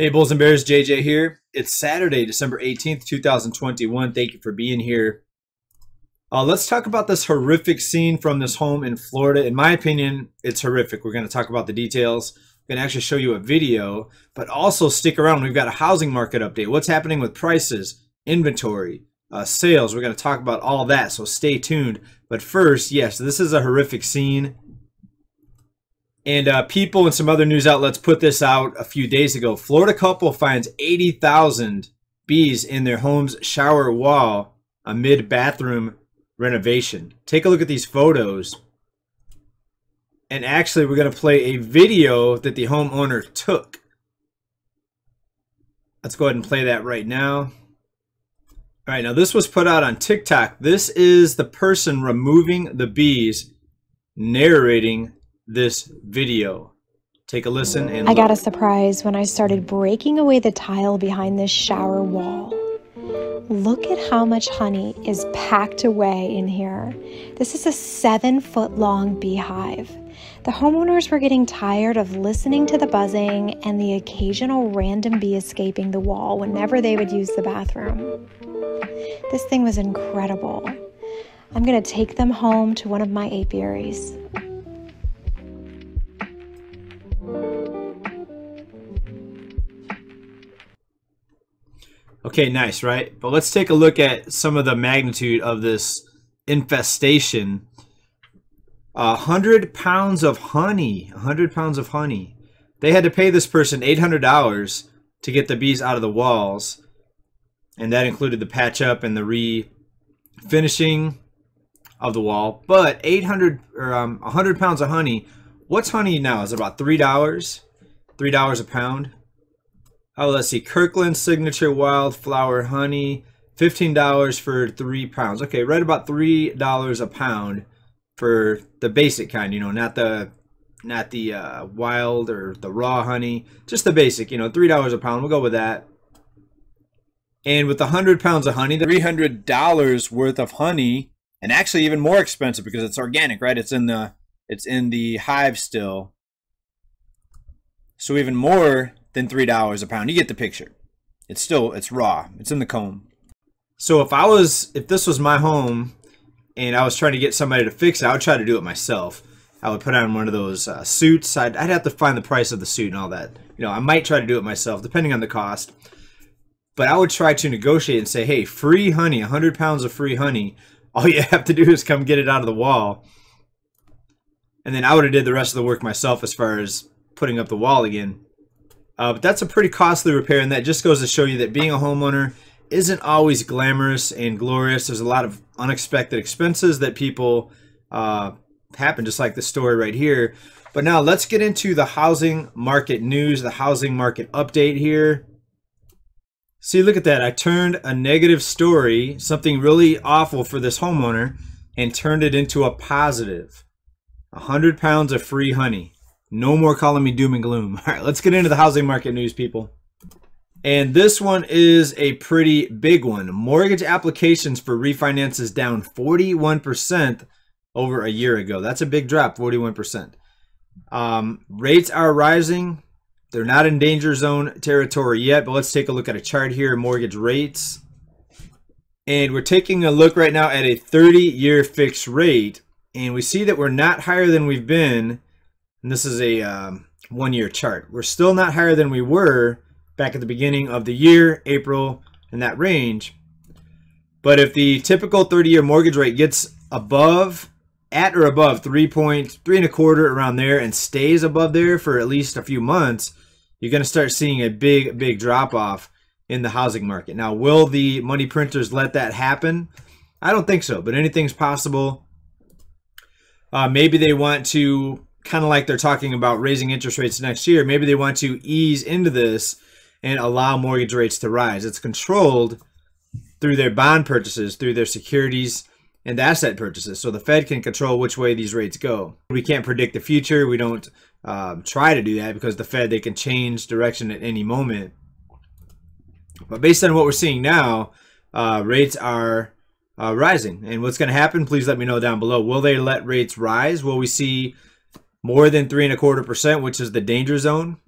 Hey, Bulls and Bears, JJ here. It's Saturday, December 18th, 2021. Thank you for being here. Uh, let's talk about this horrific scene from this home in Florida. In my opinion, it's horrific. We're going to talk about the details. I'm going to actually show you a video, but also stick around. We've got a housing market update. What's happening with prices, inventory, uh, sales. We're going to talk about all that, so stay tuned. But first, yes, this is a horrific scene. And uh, People and some other news outlets put this out a few days ago. Florida couple finds 80,000 bees in their home's shower wall amid bathroom renovation. Take a look at these photos. And actually, we're going to play a video that the homeowner took. Let's go ahead and play that right now. All right, now this was put out on TikTok. This is the person removing the bees narrating this video. Take a listen and I got a surprise when I started breaking away the tile behind this shower wall. Look at how much honey is packed away in here. This is a seven foot long beehive. The homeowners were getting tired of listening to the buzzing and the occasional random bee escaping the wall whenever they would use the bathroom. This thing was incredible. I'm going to take them home to one of my apiaries. Okay, nice, right? But let's take a look at some of the magnitude of this infestation. A hundred pounds of honey. A hundred pounds of honey. They had to pay this person eight hundred dollars to get the bees out of the walls, and that included the patch up and the re-finishing of the wall. But eight hundred or um, hundred pounds of honey. What's honey now? Is about three dollars? Three dollars a pound. Oh, let's see. Kirkland Signature Wildflower Honey, $15 for three pounds. Okay, right about $3 a pound for the basic kind, you know, not the not the uh, wild or the raw honey, just the basic, you know, $3 a pound. We'll go with that. And with the 100 pounds of honey, the $300 worth of honey, and actually even more expensive because it's organic, right? It's in the it's in the hive still. So even more than three dollars a pound. You get the picture. It's still it's raw. It's in the comb. So if I was if this was my home and I was trying to get somebody to fix it, I would try to do it myself. I would put on one of those uh, suits. I'd, I'd have to find the price of the suit and all that. You know, I might try to do it myself, depending on the cost. But I would try to negotiate and say, hey, free honey, 100 pounds of free honey. All you have to do is come get it out of the wall. And then I would have did the rest of the work myself as far as putting up the wall again. Uh, but that's a pretty costly repair, and that just goes to show you that being a homeowner isn't always glamorous and glorious. There's a lot of unexpected expenses that people uh, happen, just like the story right here. But now let's get into the housing market news, the housing market update here. See, look at that. I turned a negative story, something really awful for this homeowner, and turned it into a positive. 100 pounds of free honey. No more calling me doom and gloom. All right, let's get into the housing market news, people. And this one is a pretty big one. Mortgage applications for refinances down 41% over a year ago. That's a big drop, 41%. Um, rates are rising. They're not in danger zone territory yet, but let's take a look at a chart here, mortgage rates. And we're taking a look right now at a 30-year fixed rate, and we see that we're not higher than we've been and this is a um, one-year chart. We're still not higher than we were back at the beginning of the year, April, in that range. But if the typical 30-year mortgage rate gets above, at or above 3.3 and a quarter around there and stays above there for at least a few months, you're going to start seeing a big, big drop off in the housing market. Now, will the money printers let that happen? I don't think so, but anything's possible. Uh, maybe they want to kind of like they're talking about raising interest rates next year. Maybe they want to ease into this and allow mortgage rates to rise. It's controlled through their bond purchases, through their securities and asset purchases. So the Fed can control which way these rates go. We can't predict the future. We don't um, try to do that because the Fed, they can change direction at any moment. But based on what we're seeing now, uh, rates are uh, rising. And what's going to happen, please let me know down below. Will they let rates rise? Will we see more than three and a quarter percent, which is the danger zone.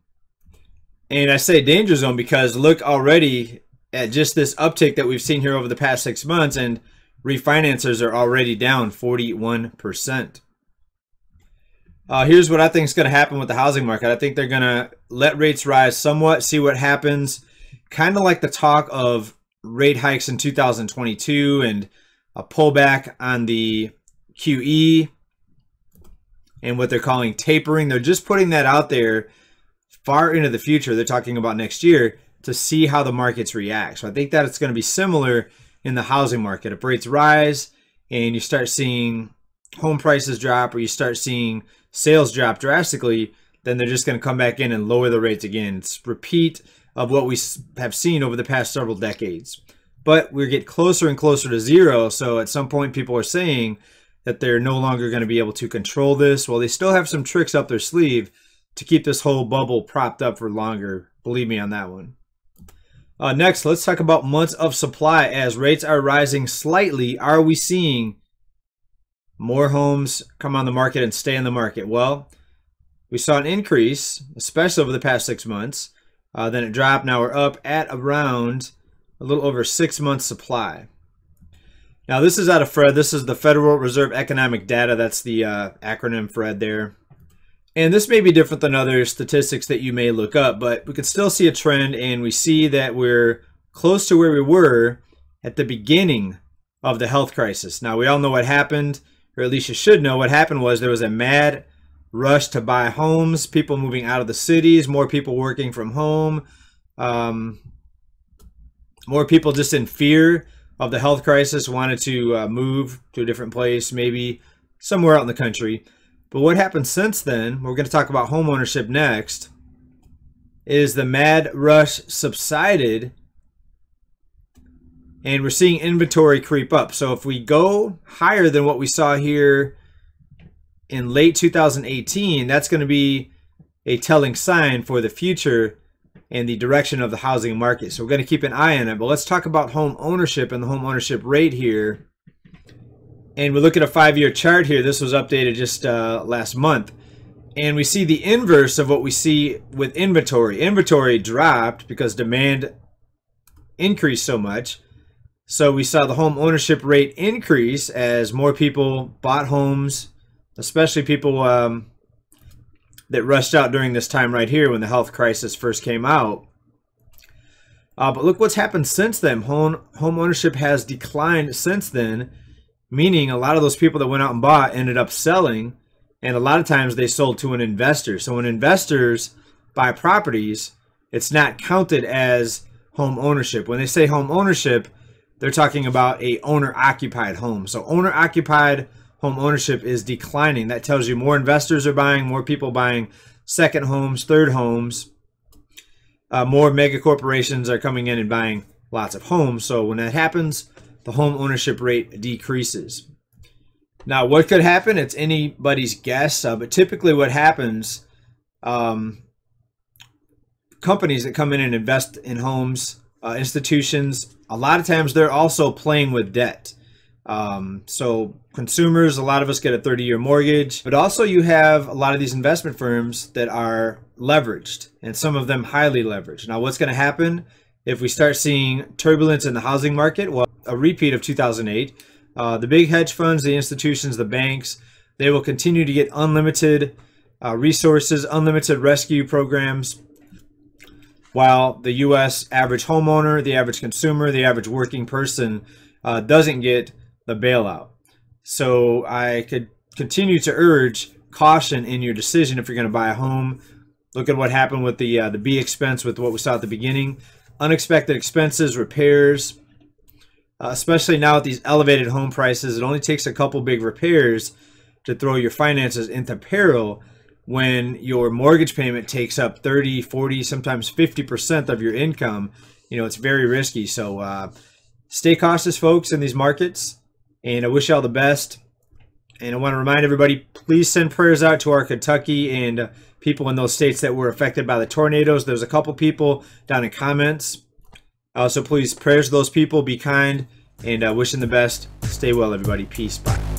And I say danger zone because look already at just this uptick that we've seen here over the past six months, and refinancers are already down 41%. Uh, here's what I think is going to happen with the housing market. I think they're going to let rates rise somewhat, see what happens. Kind of like the talk of rate hikes in 2022 and a pullback on the QE and what they're calling tapering. They're just putting that out there far into the future. They're talking about next year to see how the markets react. So I think that it's going to be similar in the housing market. If rates rise and you start seeing home prices drop or you start seeing sales drop drastically, then they're just going to come back in and lower the rates again. It's repeat of what we have seen over the past several decades. But we get closer and closer to zero. So at some point, people are saying that they're no longer going to be able to control this. Well, they still have some tricks up their sleeve to keep this whole bubble propped up for longer. Believe me on that one. Uh, next, let's talk about months of supply. As rates are rising slightly, are we seeing more homes come on the market and stay in the market? Well, we saw an increase, especially over the past six months. Uh, then it dropped. Now we're up at around a little over six months supply. Now this is out of FRED. This is the Federal Reserve Economic Data. That's the uh, acronym FRED there. And this may be different than other statistics that you may look up, but we can still see a trend and we see that we're close to where we were at the beginning of the health crisis. Now, we all know what happened, or at least you should know what happened was there was a mad rush to buy homes, people moving out of the cities, more people working from home, um, more people just in fear of the health crisis wanted to uh, move to a different place, maybe somewhere out in the country. But what happened since then, we're going to talk about homeownership next, is the mad rush subsided and we're seeing inventory creep up. So if we go higher than what we saw here in late 2018, that's going to be a telling sign for the future and the direction of the housing market. So we're going to keep an eye on it. But let's talk about home ownership and the home ownership rate here and we look at a five-year chart here. This was updated just uh, last month. And we see the inverse of what we see with inventory. Inventory dropped because demand increased so much. So we saw the home ownership rate increase as more people bought homes, especially people um, that rushed out during this time right here when the health crisis first came out. Uh, but look what's happened since then. Home, home ownership has declined since then meaning a lot of those people that went out and bought ended up selling and a lot of times they sold to an investor so when investors buy properties it's not counted as home ownership when they say home ownership they're talking about a owner occupied home so owner occupied home ownership is declining that tells you more investors are buying more people buying second homes third homes uh, more mega corporations are coming in and buying lots of homes so when that happens the home ownership rate decreases. Now, what could happen? It's anybody's guess, uh, but typically what happens, um, companies that come in and invest in homes, uh, institutions, a lot of times they're also playing with debt. Um, so consumers, a lot of us get a 30 year mortgage, but also you have a lot of these investment firms that are leveraged and some of them highly leveraged. Now, what's going to happen if we start seeing turbulence in the housing market? Well, a repeat of 2008. Uh, the big hedge funds, the institutions, the banks, they will continue to get unlimited uh, resources, unlimited rescue programs, while the U.S. average homeowner, the average consumer, the average working person uh, doesn't get the bailout. So I could continue to urge caution in your decision if you're going to buy a home. Look at what happened with the uh, the bee expense with what we saw at the beginning. Unexpected expenses, repairs, uh, especially now with these elevated home prices. It only takes a couple big repairs to throw your finances into peril when your mortgage payment takes up 30, 40, sometimes 50% of your income. You know, it's very risky. So uh, stay cautious, folks, in these markets. And I wish you all the best. And I want to remind everybody, please send prayers out to our Kentucky and uh, people in those states that were affected by the tornadoes. There's a couple people down in comments uh, so please, prayers to those people. Be kind and uh, wishing the best. Stay well, everybody. Peace. Bye.